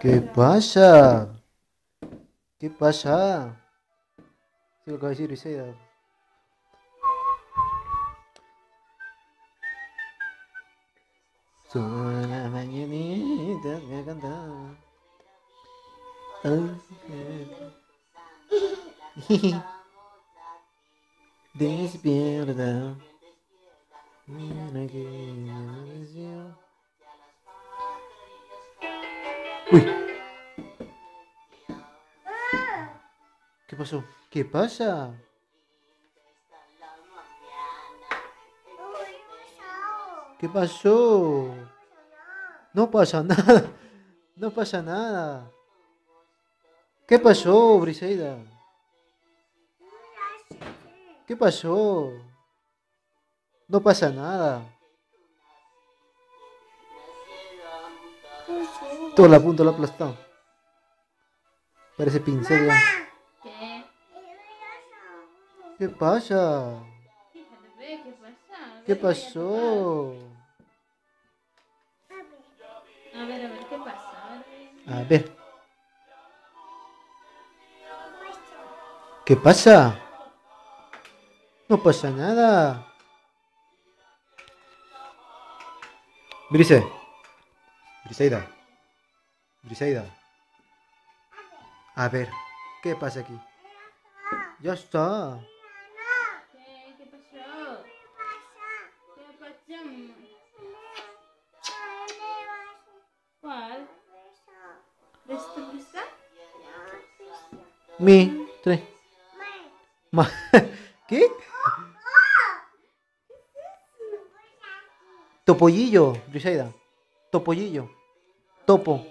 ¿Qué pasa? ¿Qué pasa? Sí, lo acaba de decir Briseida. Son las mañanitas que cantaba. Despierta. Mira que Uy. ¿Qué pasó? ¿Qué pasa? ¿Qué pasó? No pasa nada. No pasa nada. ¿Qué pasó, Briseida? ¿Qué pasó? No pasa nada. Toda la punta la aplastado. Parece pincel ya. ¿Qué? ¿Qué pasa? ¿qué pasó? A ver, a ver, ¿qué pasa? A ver. ¿Qué pasa? No pasa nada. Brise. Briseida. Briseida. A ver, ¿qué pasa aquí? Ya está. ¿Qué? ¿Qué pasó? ¿Qué? ¿Cuál? ¿Esto está? Mi, ¿Qué? Topollillo, Briseida. Topollillo. Topo.